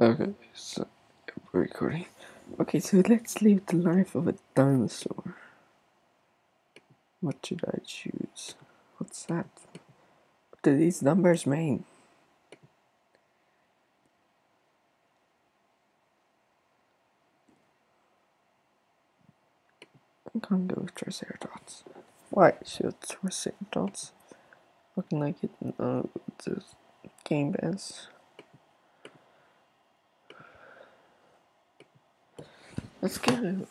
Okay, so we're recording. Okay, so let's live the life of a dinosaur. What should I choose? What's that? What do these numbers mean? I can't go with Triceratops. Why should Triceratops looking like it uh, the game bands? Let's go.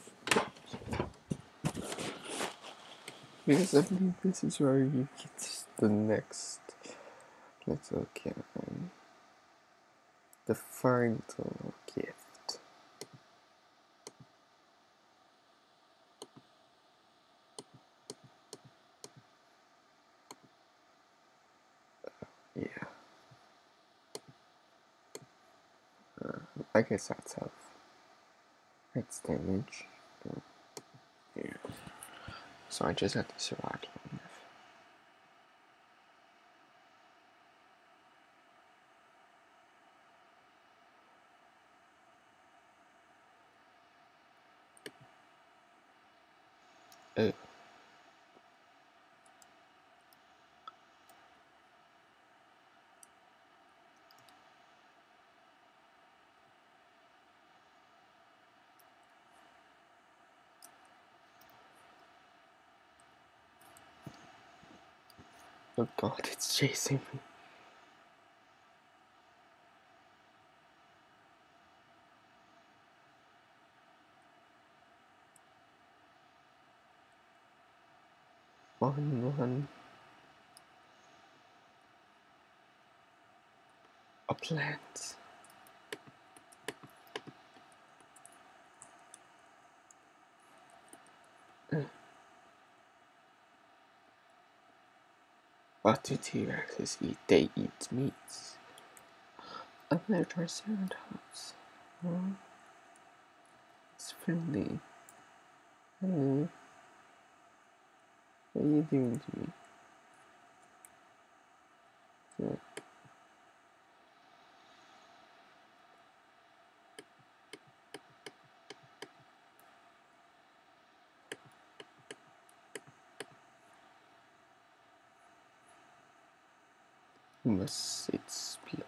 Because I believe this is where you get the next. Let's look um, the final gift. Yeah. Uh, I guess that's how damage. Yeah. So I just have to survive Oh god, it's chasing me. One, one. A plant. Uh. What do T-Rexes eat? They eat meats. They're Triceratops. Oh. It's friendly. Hello. What are you doing to me? must explore.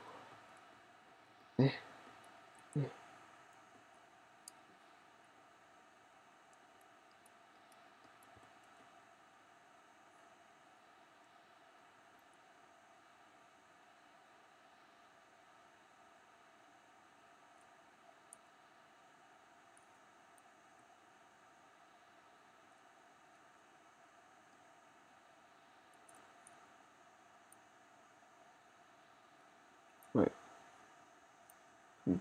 Wait. Hmm.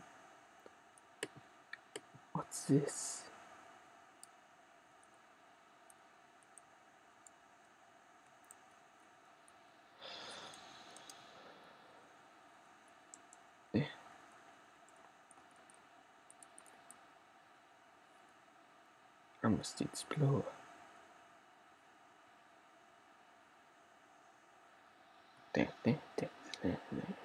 What's this? I must explore. There, there, there, Mm-hmm.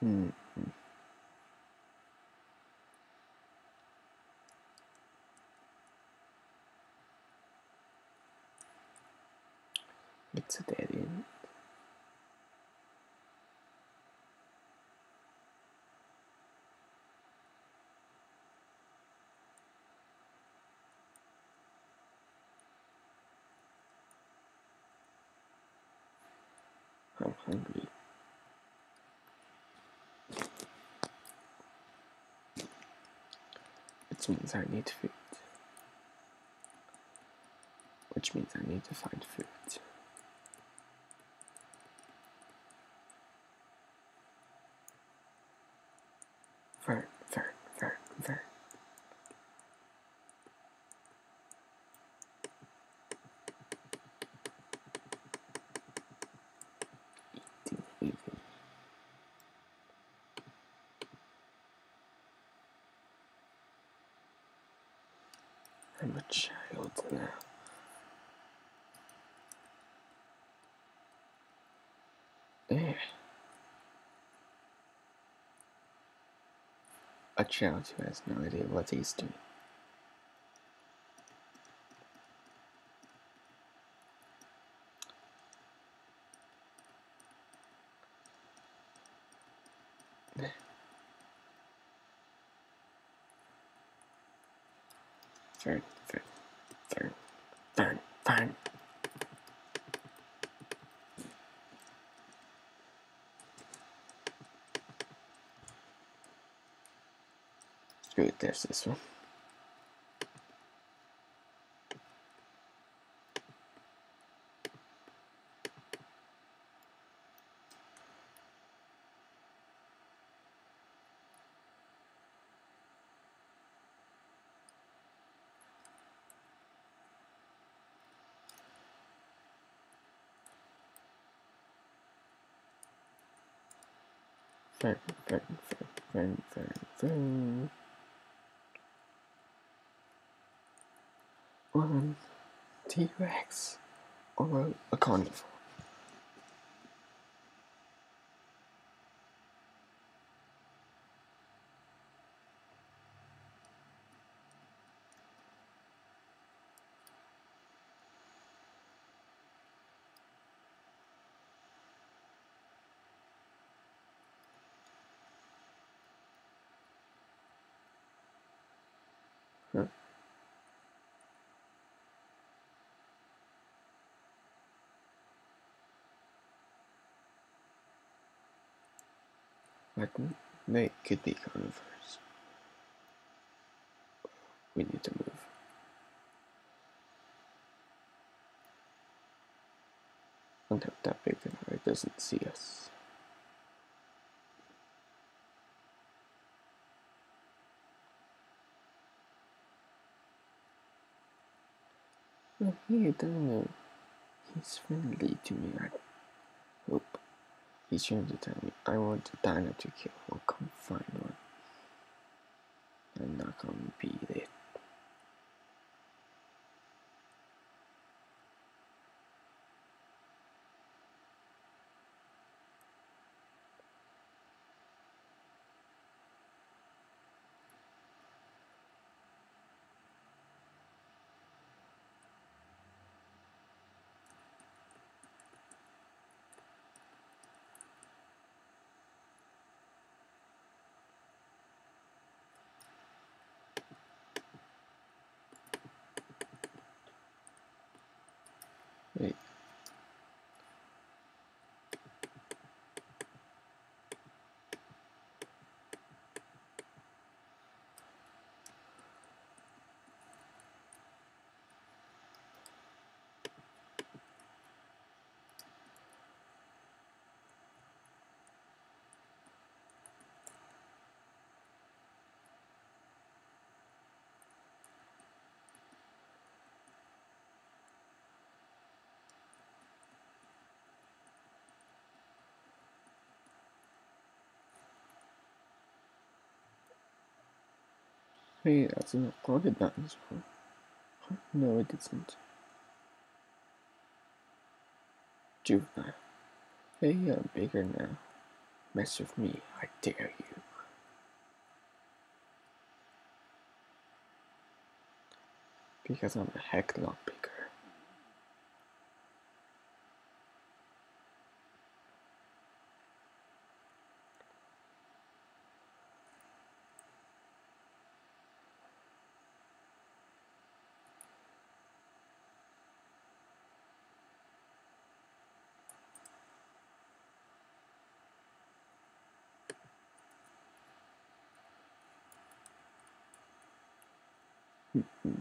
It's a dead end. I'm hungry. Means I need food. which means I need to find food. Fern, fern, fern, fern. Eating, eating. I'm a child now. Eh. A child who has no idea what he's doing. Fern, fern, fern, fern, fern. Screw it, there's this one. Fern, fern. One T Rex or a, a carnivore. Huh? They could be carnivores. We need to move. And hope that big guy doesn't see us. Well, he doesn't know. He's friendly to me. I hope. He's trying to tell me I want a dino to kill. I'll come find one. I'm not gonna be it. Wait. Hey, that's an uploaded dinosaur. Huh? No, it isn't. Juvenile. Hey, I'm bigger now. Mess with me, I dare you. Because I'm a heck lot bigger. There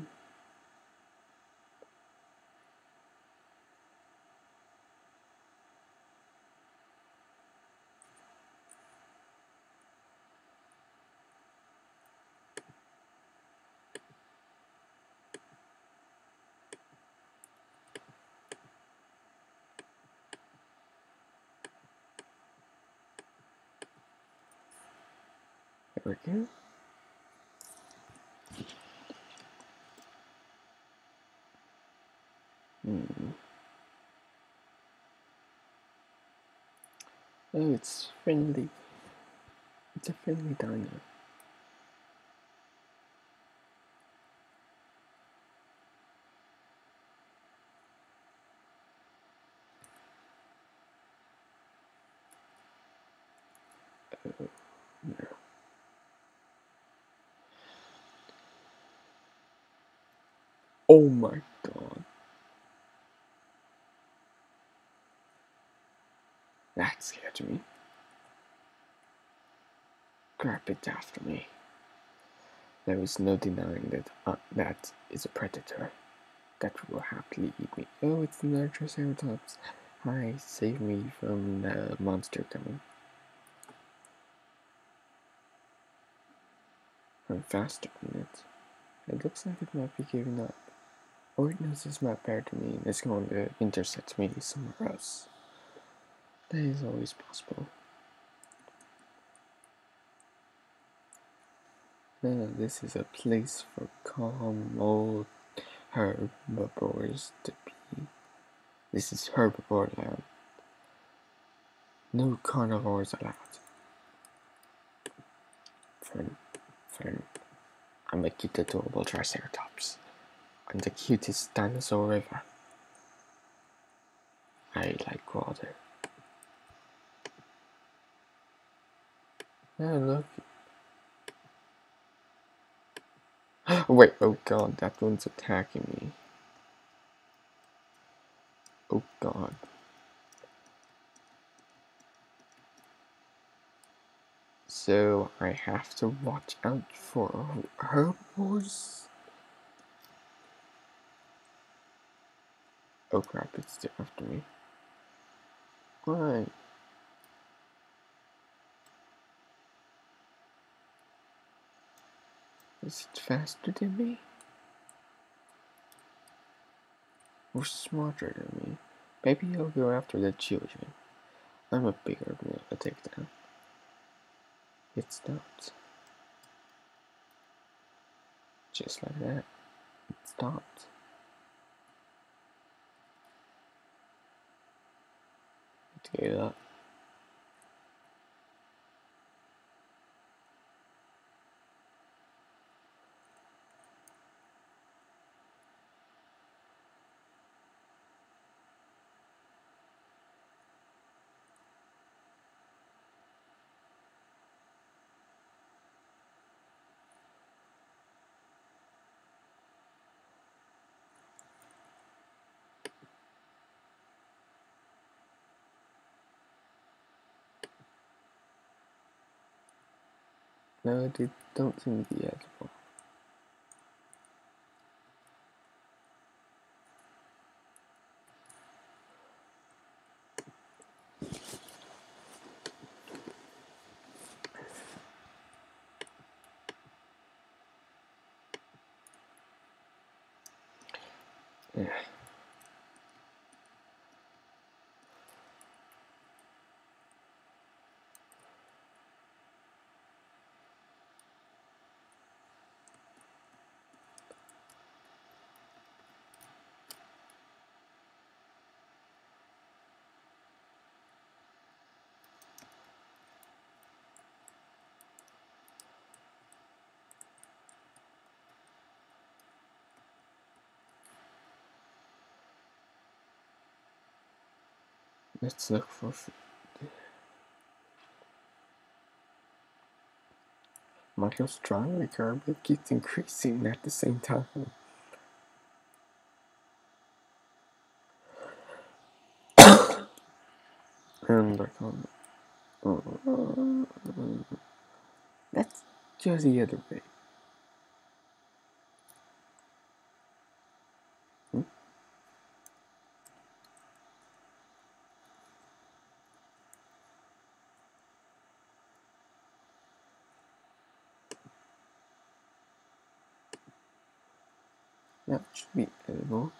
we go. Hmm. Oh, it's friendly. It's a friendly diner. Oh. Oh my god. That scared me. Grab it after me. There is no denying that uh, that is a predator that will happily eat me. Oh, it's another Triceratops. Hi, save me from the monster coming. I'm faster than it. It looks like it might be giving up. Or it knows it's not fair to me and it's going to intercept me somewhere else. That is always possible. This is a place for calm old herbivores to be. This is herbivore land. No carnivores allowed. Fern, fern. I'm a cute adorable triceratops. I'm the cutest dinosaur ever. I like water. Oh, look. Wait, oh god, that one's attacking me. Oh god. So I have to watch out for herbivores. Oh crap, it's after me. Why? Is it faster than me? Or smarter than me? Maybe he'll go after the children. I'm a bigger man to take down. It stopped. Just like that. It stopped. It gave up. No, they don't seem to be edible. Yeah. Let's look for. Mario's strong it keeps increasing at the same time. and I can't. Let's go the other way. Hmm? That should be edible.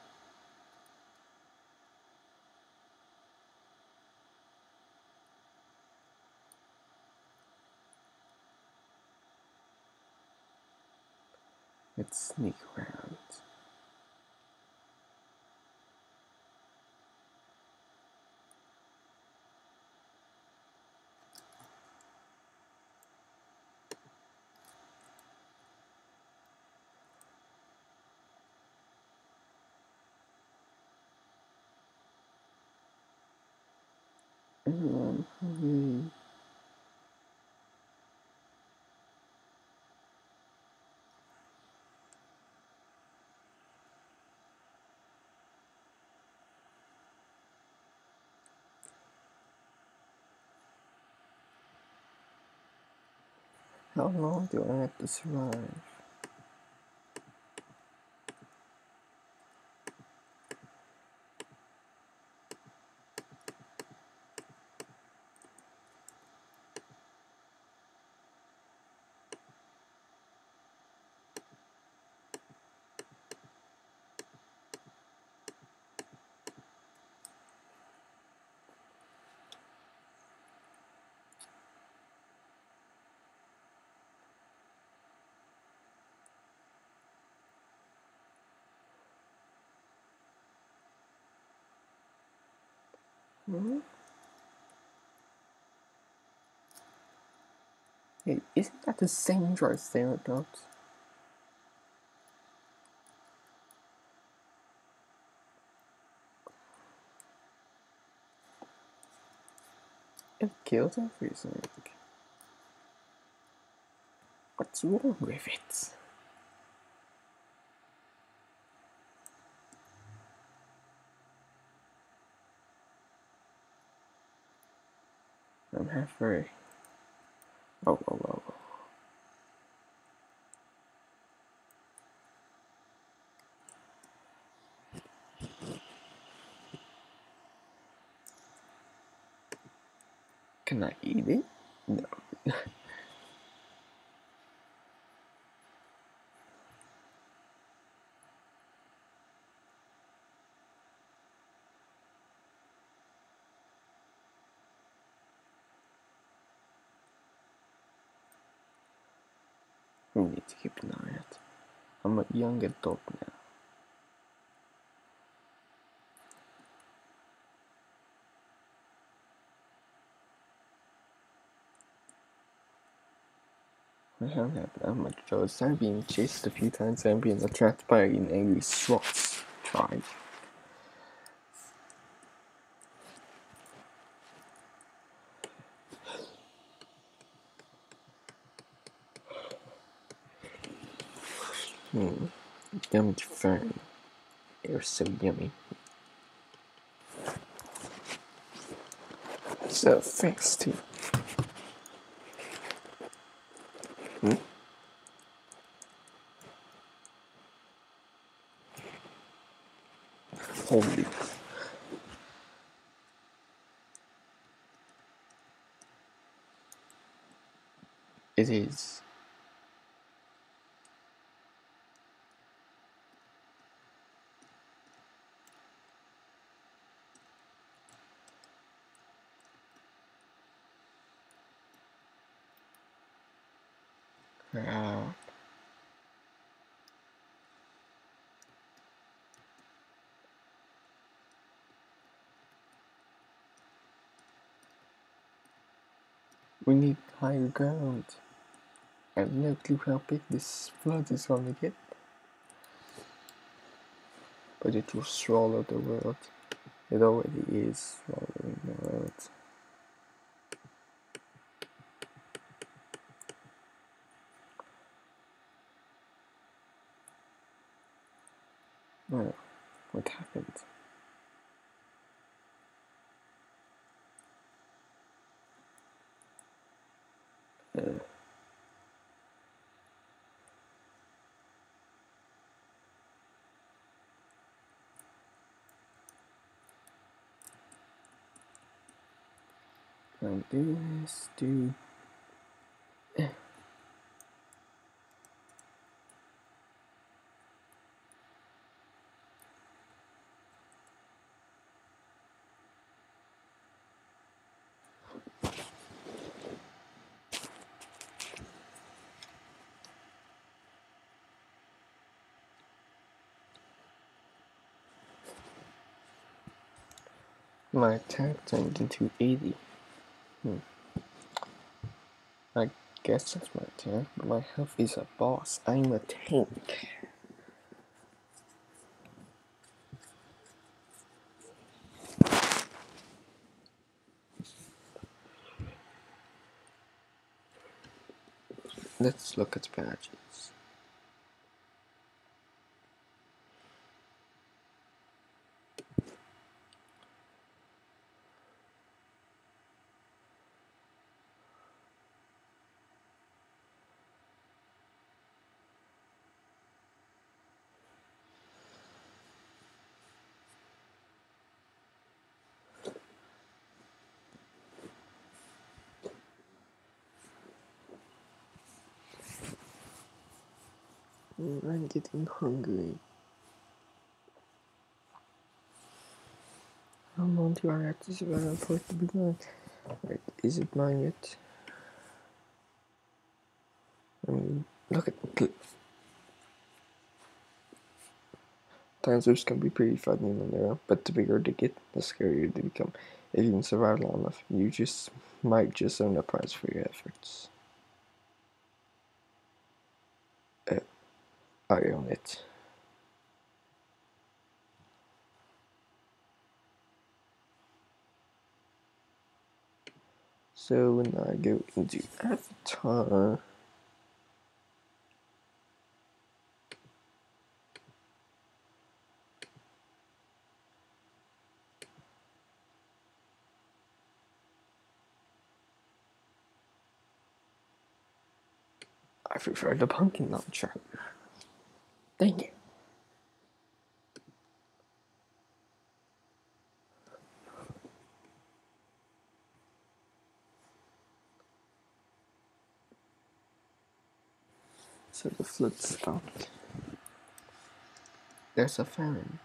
Let's sneak around. Um, How long do I have to survive? Hey, isn't that the same Triceratops? It killed everything. What's wrong with it? I'm halfway. Oh, whoa, whoa, whoa. Can I eat it? No. we need to keep an eye out. I'm a young adult now. I haven't had that much trouble. I'm being chased a few times. I'm being attacked by an angry sloth tribe. Hmm. Yummy fern. They're so yummy. So thanks to hmm? Holy It is. We need higher ground. I have no clue how big this flood is gonna get. But it will swallow the world. It already is swallowing the world. Oh, what happened? Do this, do. My attack turned into 80. Hmm. I guess that's my attack, but my health is a boss. I'm a tank. Let's look at badges. I'm getting hungry. How long do I have to survive for it to be mine? Wait, is it mine yet? I mean, look at Dinosaurs can be pretty funny when they're up, but the bigger they get, the scarier they become. If you can survive long enough, you just might just earn a prize for your efforts. I own it. So when I go into Avatar, I prefer the pumpkin launcher. Thank you. So the flood stopped. There's a fan.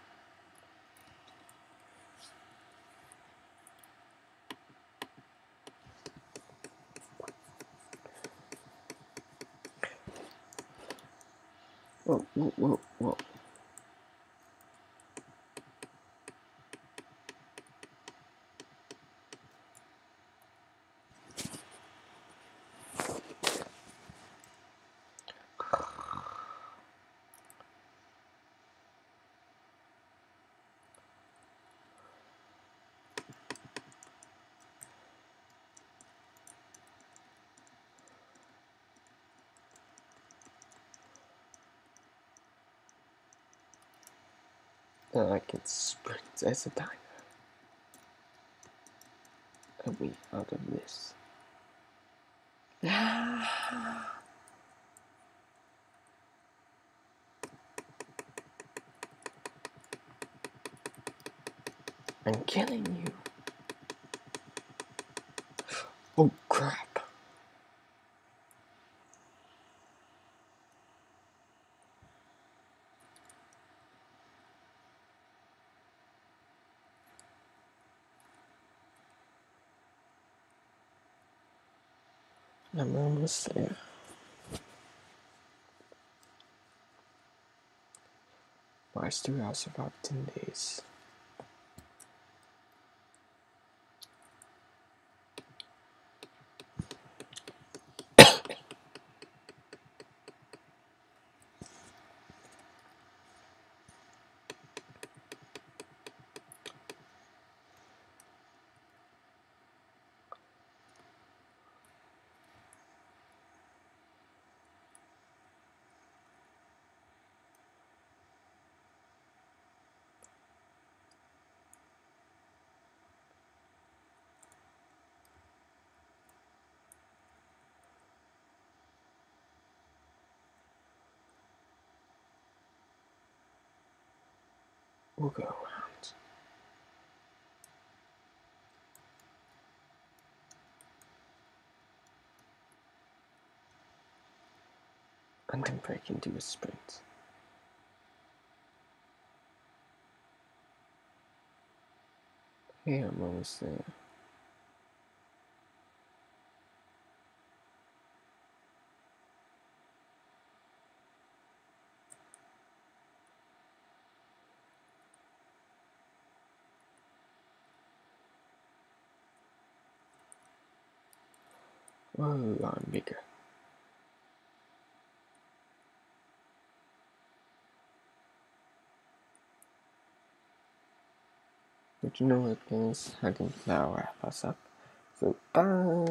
Whoa, whoa, whoa, And I can sprint as a dino. And we out of this. I'm killing you. Oh crap. Still has about 10 days. We'll go around. And then break into a sprint. Hey, I'm almost there. Well, I'm bigger. But you know what, guys? I think now wrap us up. So, bye.